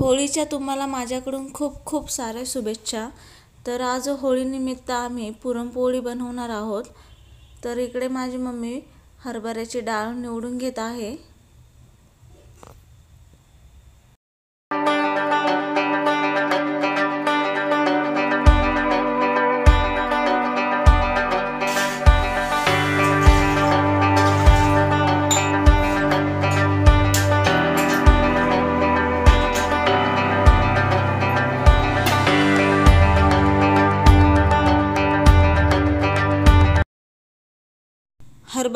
होळीच्या तुम्हाला माझ्याकडून खूप खूप साऱ्या शुभेच्छा. तर आज होळीनिमित्त आम्ही पुरणपोळी बनवणार आहोत. तर इकडे माझी मम्मी हरभऱ्याची डाळ निवडून घेत आहे.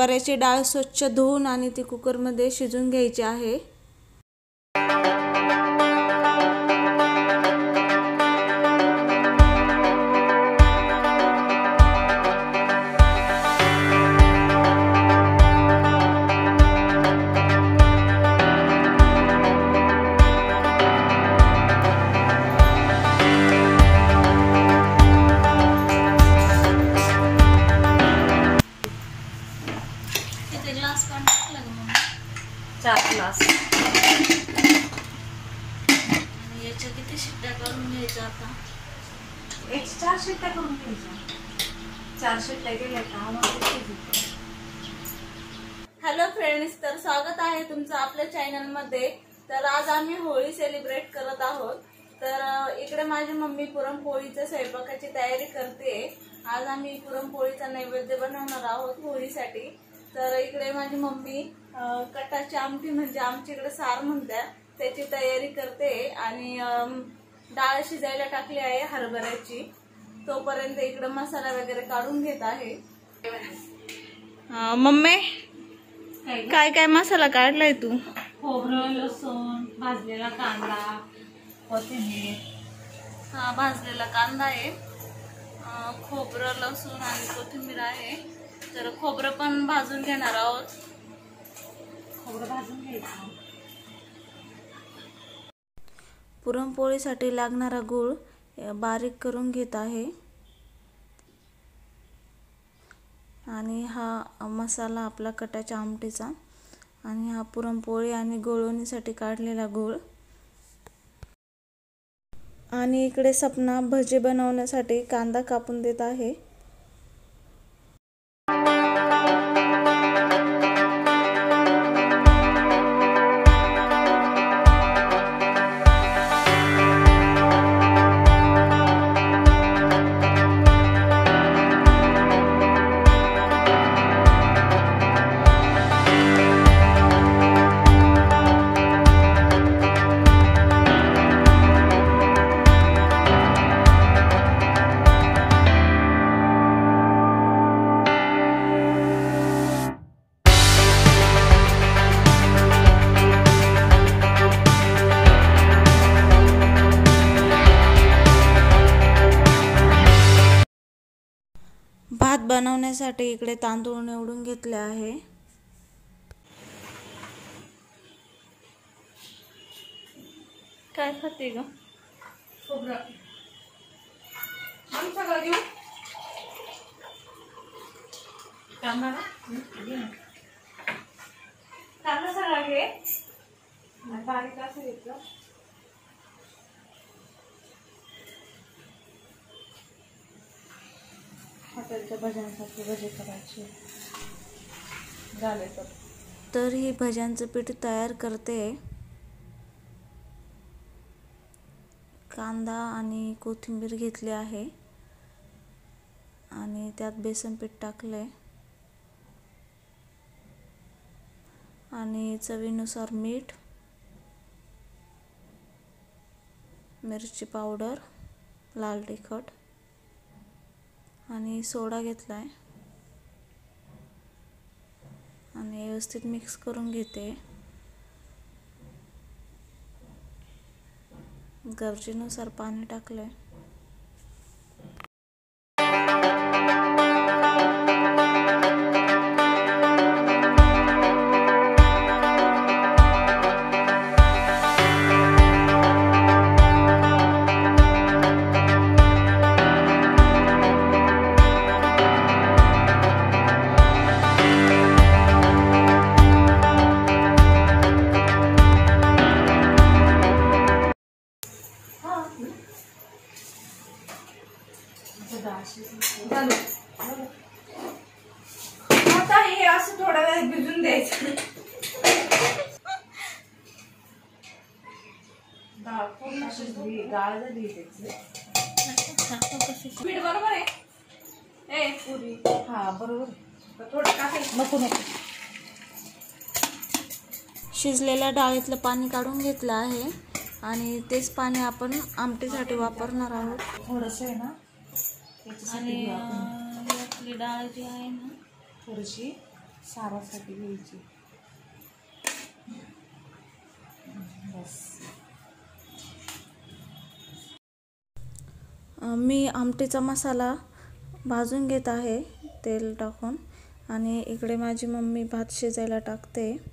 हरभऱ्याची डाळ स्वच्छ धुवून आणि ती कुकरमध्ये शिजून घ्यायची आहे. एक चार शिट्ट्या करून घ्यायच्या. चार शिट्ट्या गेल्या का मग हॅलो फ्रेंड्स तर स्वागत आहे तुमचं आपल्या चॅनलमध्ये तर आज आम्ही होळी सेलिब्रेट करत आहोत. तर इकडे माझी मम्मी पुरणपोळीच्या स्वयंपाकाची तयारी करते. आज आम्ही पुरणपोळीचा नैवेद्य बनवणार आहोत होळीसाठी. तर इकडे माझी मम्मी कटाची आमटी म्हणजे आमच्या इकडे सार म्हणतात त्याची तयारी करते. आणि डाळ शिजायला टाकली आहे हरभऱ्याची. तोपर्यंत इकडे मसाला वगैरे काढून घेत आहे. मम्मी काय? काय मसाला काढलाय तू? खोबरं लसूण भाजलेला कांदा कोथिंबीर. हा भाजलेला कांदा आहे. खोबरं लसूण आणि कोथिंबीर आहे. तर खोबरं पण भाजून घेणार आहोत. खोबरं भाजून घ्यायचं. पुरणपोळीसाठी लागणारा गूळ बारीक करून घेत आहे. आणि हा मसाला आपला कटाच्या आमटीचा. आणि हा पुरणपोळी आणि गोळवणीसाठी काढलेला गूळ. आणि इकडे सपना भजी बनवण्यासाठी कांदा कापून देत आहे. बनवण्यासाठी इकडे तांदूळ निवडून घेतले आहे. काय खाते ग? कांदा? हं, घे ना. कांदा सगळा घे आणि बारीक असं घेतलं. हॉटेलच्या भज्यांसारखे भजे करायचे. झाले तर. तर ही भज्यांचं पीठ तयार करते. कांदा आणि कोथिंबीर घेतली आहे. आणि त्यात बेसन पीठ टाकले. आणि चवीनुसार मीठ मिरची पावडर लाल तिखट आणि सोडा घेतला आहे आणि व्यवस्थित मिक्स करून घेते. गरजेनुसार पाणी टाकलं आहे डाळ झाली त्याची बरोबर आहे ए पुरी हा बरोबर थोडं टाकायचं नको नको शिजलेल्या डाळीतलं पाणी काढून घेतलं आहे आणि तेच पाणी आपण आमटीसाठी वापरणार आहोत. थोडंसं आहे ना आणि आपली डाळ जी आहे ना थोडीशी सारासाठी घ्यायची. मी आमटीचा मसाला भाजून घेत आहे तेल टाकून. आणि इकडे माझी मम्मी भात शिजायला टाकते.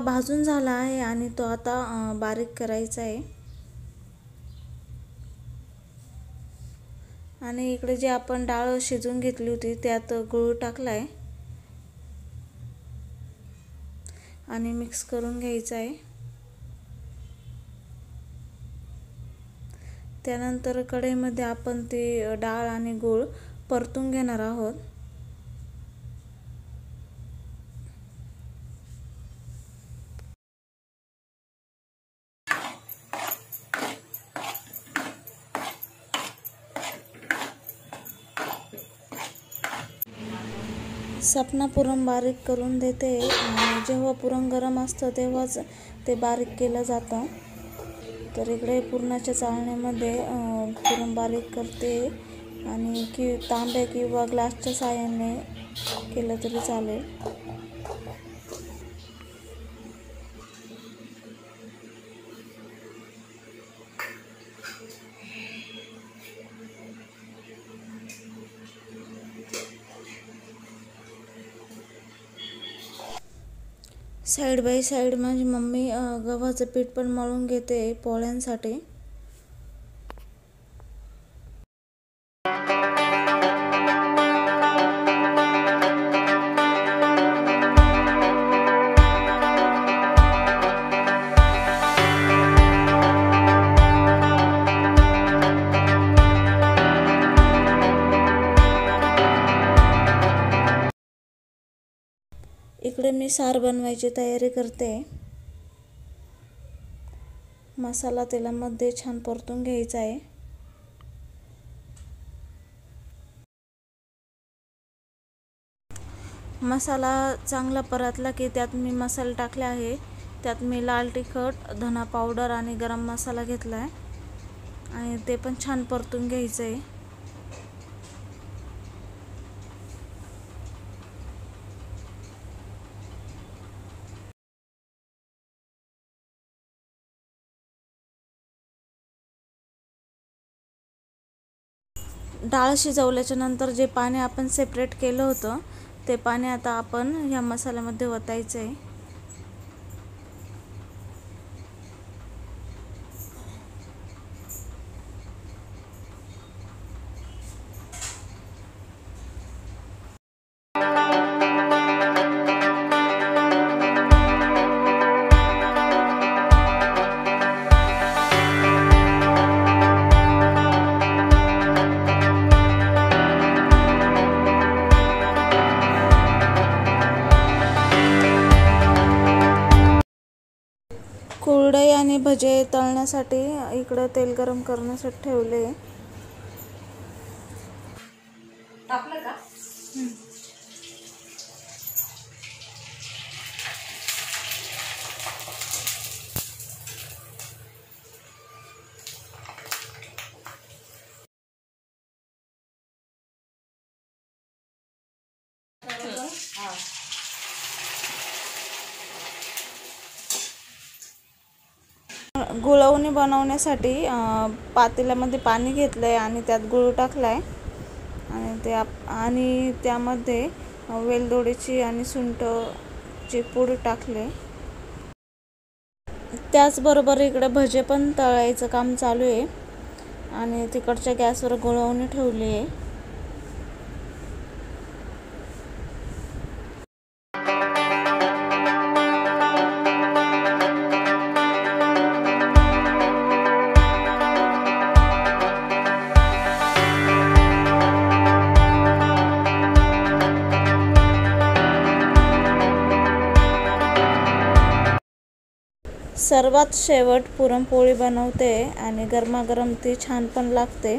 भाजून झाला आहे आणि तो आता बारीक करायचा आहे. आणि इकडे जे आपण डाळ शिजून घेतली होती त्यात गूळ टाकला आहे आणि मिक्स करून घ्यायचं आहे. त्यानंतर कढईमध्ये आपण ती डाळ आणि गूळ परतून घेणार आहोत. सपना पुरण बारीक करून देते जेव्हा पुरण गरम असतं तेव्हाच ते बारीक केलं जातं. तर इकडे पुरणाच्या चाळणीमध्ये पुरण बारीक करते आणि कि तांब्या किंवा ग्लासच्या साहाय्याने केलं तरी चालेल. साईड बाय साईड माझी म्हणजे मम्मी गव्हाचं पीठ पण मळून घेते पोळ्यांसाठी. सार बनवायची तयारी करते. मसाला तेलामध्ये छान परतून घ्यायचा आहे. मसाला चांगला परतला की त्यात मी मसाले टाकले आहे. त्यात मी लाल तिखट धना पावडर आणि गरम मसाला घेतला आहे. आणि ते पण छान परतून घ्यायचं आहे. डाळ शिजवल्याच्या नंतर जे पाणी आपण सेपरेट केलं होतं ते पाणी आता आपण ह्या मसाल्यामध्ये ओतायचं आहे भजे तळण्यासाठी इकडं तेल गरम करण्यासाठी ठेवले. गुळवणी बनवण्यासाठी पातेल्यामध्ये पाणी घेतलं आहे आणि त्यात गुळ टाकला आहे आणि ते आप आणि त्यामध्ये वेलदोडीची आणि सुंठची पूड टाकले. त्याचबरोबर इकडे भजे पण तळायचं काम चालू आहे. आणि तिकडच्या गॅसवर गुळवणी ठेवली आहे. सर्वात शेवट पुरणपोळी बनवते आणि गरमागरम ती छान पण लागते.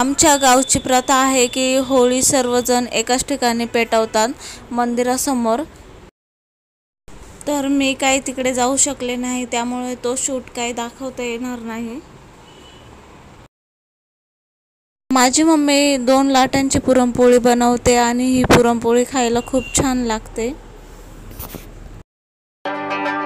आमच्या गावची प्रथा आहे की होळी सर्वजण एकाच ठिकाणी पेटवतात मंदिरासमोर. तर मी काही तिकडे जाऊ शकले नाही त्यामुळे तो शूट काही दाखवता येणार नाही. माझी मम्मी दोन लाटांची पुरणपोळी बनवते आणि ही पुरणपोळी खायला खूप छान लागते. या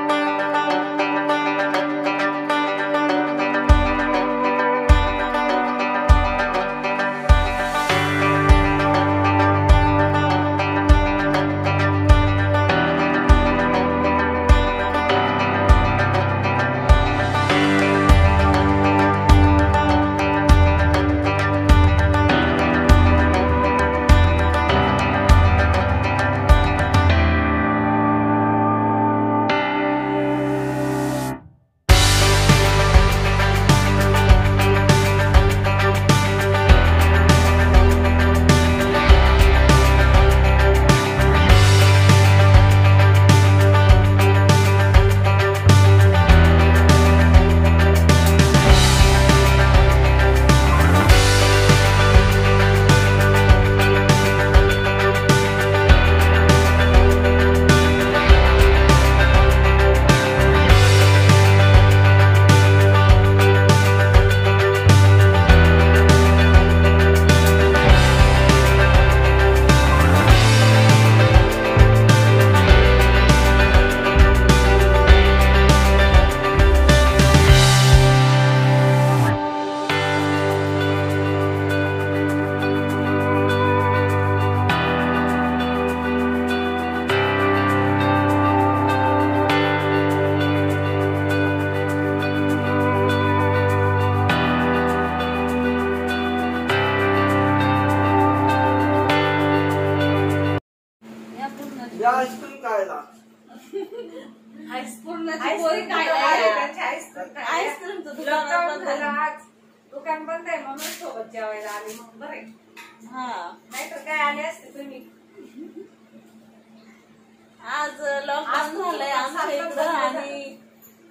इकडं झालं. आणि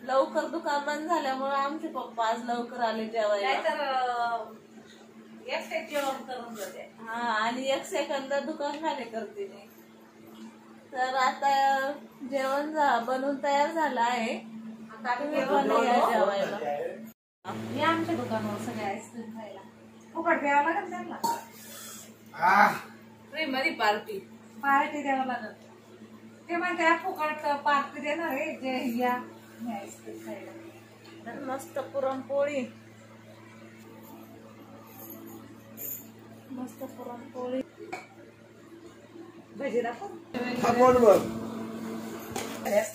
लवकर दुकान बंद झाल्यामुळे आमचे पप्पा आज लवकर आले जेवायला. नाहीतर अं, एकटे जेवण करून जाते हा आणि एक सेकंद दुकान खाली करते मी. तर आता जेवण झा- बनवून तयार झालं आहे. आता तुम्ही पण या. जेवायला. या आमच्या दुकानावर सगळे आईस्क्रीम खायला. फुकट द्यावं लागेल त्यांना. फ्री मध्ये पार्टी पार्टी द्यावं लागेल. ते म्हणते फुकट पार्टी देणार आहे जे या आईस्क्रीम खायला तर मस्त पुरणपोळी मस्त पुरणपोळी भजी दाखव हा कोण बघ Yes.